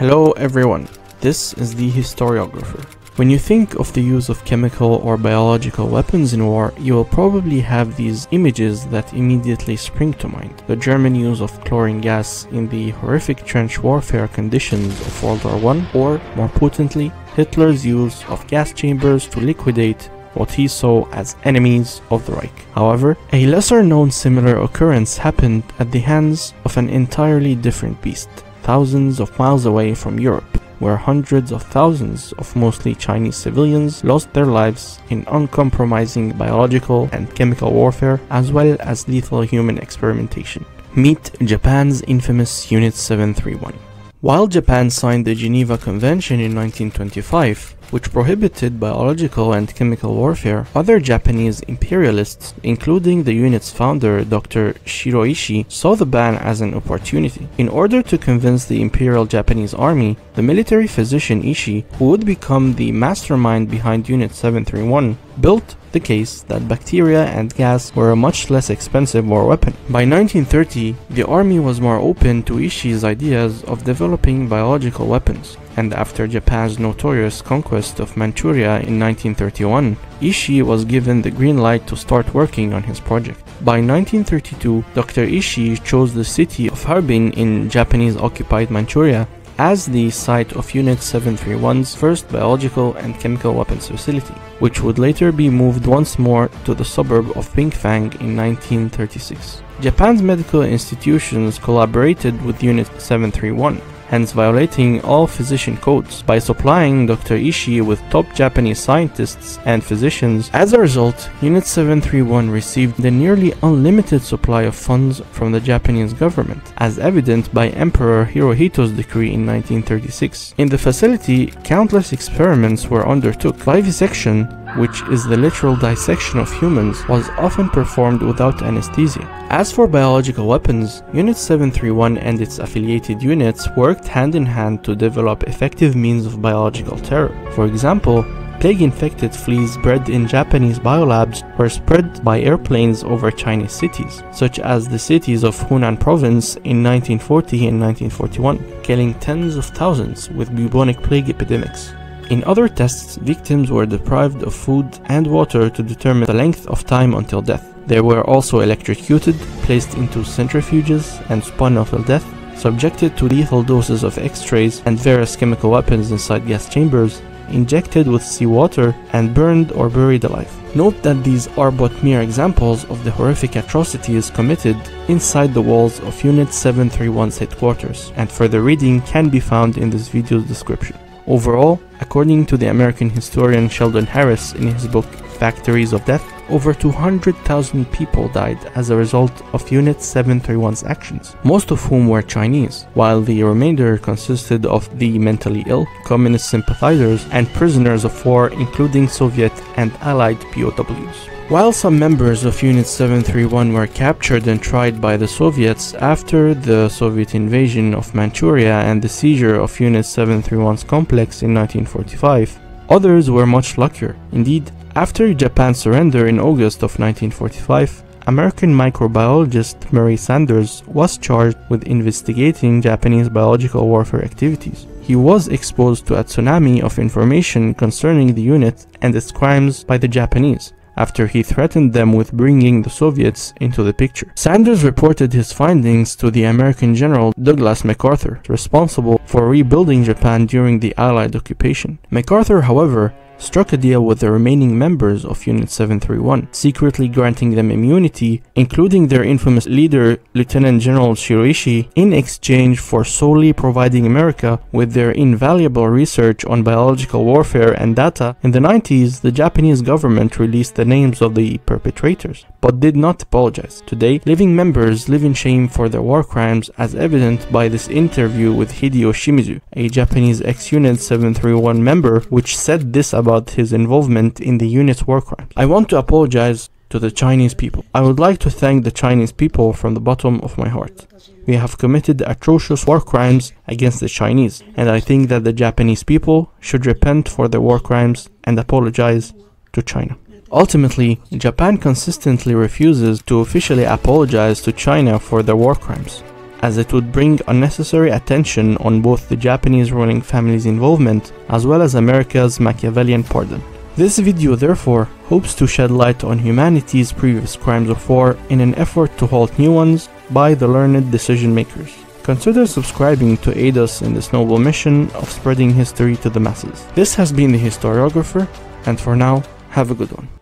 Hello everyone, this is the historiographer. When you think of the use of chemical or biological weapons in war, you will probably have these images that immediately spring to mind. The German use of chlorine gas in the horrific trench warfare conditions of World War I, or more potently, Hitler's use of gas chambers to liquidate what he saw as enemies of the Reich. However, a lesser known similar occurrence happened at the hands of an entirely different beast, thousands of miles away from Europe where hundreds of thousands of mostly Chinese civilians lost their lives in uncompromising biological and chemical warfare as well as lethal human experimentation. Meet Japan's infamous Unit 731. While Japan signed the Geneva Convention in 1925, which prohibited biological and chemical warfare, other Japanese imperialists, including the unit's founder Dr. Shiro Ishii, saw the ban as an opportunity. In order to convince the Imperial Japanese Army, the military physician Ishii, who would become the mastermind behind Unit 731, built the case that bacteria and gas were a much less expensive war weapon. By 1930, the army was more open to Ishii's ideas of developing biological weapons, and after Japan's notorious conquest of Manchuria in 1931, Ishii was given the green light to start working on his project. By 1932, Dr. Ishii chose the city of Harbin in Japanese occupied Manchuria as the site of Unit 731's first biological and chemical weapons facility, which would later be moved once more to the suburb of Pingfang in 1936. Japan's medical institutions collaborated with Unit 731 hence violating all physician codes by supplying Dr. Ishii with top Japanese scientists and physicians. As a result, Unit 731 received the nearly unlimited supply of funds from the Japanese government, as evident by Emperor Hirohito's decree in 1936. In the facility, countless experiments were undertook. Vivisection which is the literal dissection of humans, was often performed without anesthesia. As for biological weapons, Unit 731 and its affiliated units worked hand in hand to develop effective means of biological terror. For example, plague-infected fleas bred in Japanese biolabs were spread by airplanes over Chinese cities, such as the cities of Hunan province in 1940 and 1941, killing tens of thousands with bubonic plague epidemics. In other tests, victims were deprived of food and water to determine the length of time until death. They were also electrocuted, placed into centrifuges, and spun until death, subjected to lethal doses of X-rays and various chemical weapons inside gas chambers, injected with seawater, and burned or buried alive. Note that these are but mere examples of the horrific atrocities committed inside the walls of Unit 731's headquarters, and further reading can be found in this video's description. Overall, according to the American historian Sheldon Harris in his book Factories of Death, over 200,000 people died as a result of Unit 731's actions, most of whom were Chinese, while the remainder consisted of the mentally ill, communist sympathizers, and prisoners of war including Soviet and Allied POWs. While some members of Unit 731 were captured and tried by the Soviets after the Soviet invasion of Manchuria and the seizure of Unit 731's complex in 1945, others were much luckier. Indeed, after Japan's surrender in August of 1945, American microbiologist Murray Sanders was charged with investigating Japanese biological warfare activities. He was exposed to a tsunami of information concerning the unit and its crimes by the Japanese after he threatened them with bringing the Soviets into the picture. Sanders reported his findings to the American General Douglas MacArthur, responsible for rebuilding Japan during the Allied occupation. MacArthur, however, struck a deal with the remaining members of Unit 731, secretly granting them immunity, including their infamous leader, Lieutenant General Shiro Ishii, in exchange for solely providing America with their invaluable research on biological warfare and data. In the 90s, the Japanese government released the names of the perpetrators, but did not apologize. Today, living members live in shame for their war crimes as evident by this interview with Hideo Shimizu, a Japanese ex-Unit 731 member, which said this about about his involvement in the unit's war crimes. I want to apologize to the Chinese people. I would like to thank the Chinese people from the bottom of my heart. We have committed atrocious war crimes against the Chinese, and I think that the Japanese people should repent for their war crimes and apologize to China. Ultimately, Japan consistently refuses to officially apologize to China for their war crimes. As it would bring unnecessary attention on both the Japanese ruling family's involvement as well as America's Machiavellian pardon. This video therefore hopes to shed light on humanity's previous crimes of war in an effort to halt new ones by the learned decision makers. Consider subscribing to aid us in this noble mission of spreading history to the masses. This has been the historiographer, and for now, have a good one.